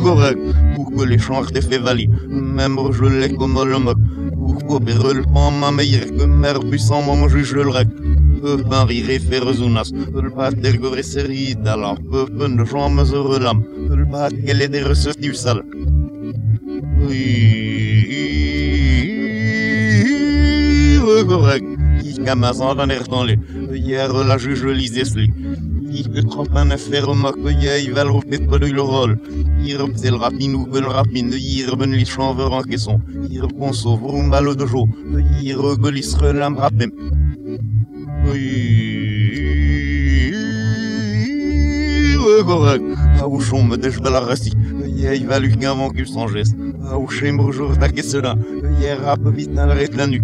correct. Pour que les chants t'aient fait valier, même l'ai comme le moque. Pour coopérer le pan ma meilleure que mère puissant, moi juge le rec. Peu pas rire et faire zounas, le pas d'ergore série d'alors, peu peu de gens me relam, le pas qu'elle est des ressources du sale. Oui, correct. L'air dans les. Hier, la juge lisait celui. Que trop un affaire il va le refaire pas de le rôle. Il le rapine ou le rapine, il les en caisson. Il un de jour. Il correct. Ah, chombe de je la rassi. Il va lui qu'il s'en geste. Ah, chambre jour taquet cela. Hier, rap vite dans l'arrêt la nuit.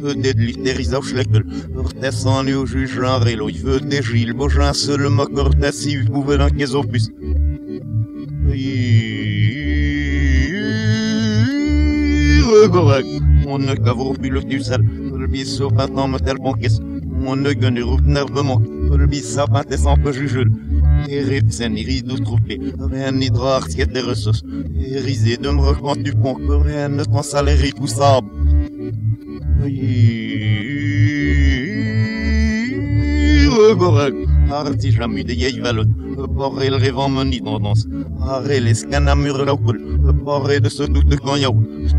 Peut-être l'hystérise au schleckel. Descendu au juge en rélo. Veut des gilles. Beaujean seul moqueur si dans les opus. Correct. On ne plus le sale. Le bis au ne gagne nervement. Le bis pâte sans peu juger. Et sen iris de trouper. Rien qui est des ressources. Et risé de me reprendre du pont. Rien ne t'en salérie tout sable. Correct. Arti jamais de yeille valot. Rêvant moni tendance. Arrêt les scans mur la coule. Porré de ce doute de cognac.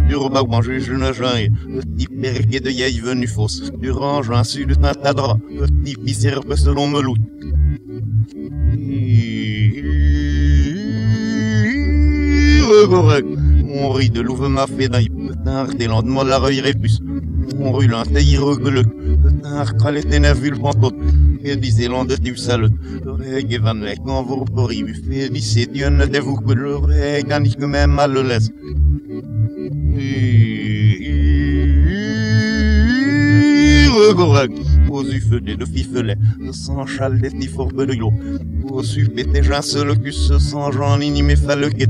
Sur bas manger je ne jamais. Petit perquet de yeille venu fausse. Durant j'en suis de tintadra. Petit pisser selon me loot. Correct. On rit de l'ouvre ma fait d'un peut-être des lendemains la reuillerait plus. L'on de tu salut. Le règle van lek quand vous pourriez vous faire disser Dieu ne dévoue que le règle ni que même mal le laisse. Correct. Aux feux de fifelet, sans châle des petits forbes de l'eau. Aux yeux pété j'un seul cul, sans j'en inimé fallequet.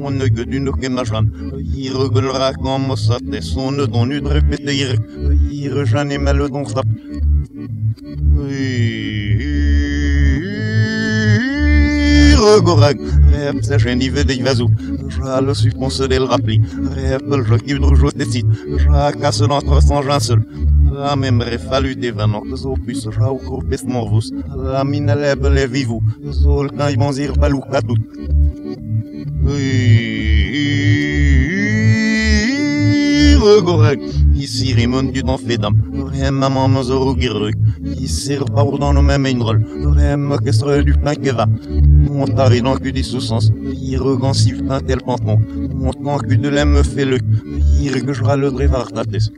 On ne gueule d'une que ma jeune. Il regueulera quand moi ça t'est son don nu de répéter. Il rejeune et mal don frappe. Correct. Rep, c'est génie de Ivazou. Je le suis pensé de le rappeler. Rep, je kiffe de jouer des sites. Je casse l'entre sans j'un seul. La même fallu des vanants que zo puisse je au corpes morvus. La mine lebe le vivu. Zol quand ils vont Correct. Ici Raymond du. Rien maman nos orugiruk. Ici repart dans nos mêmes indrol. Rien qu'est-ce du pain que va. Mon taré dans que des sous-sens. Il regansif un tel panton. Mon temps que de l'aime me fait le. Râle le drévar ta tête.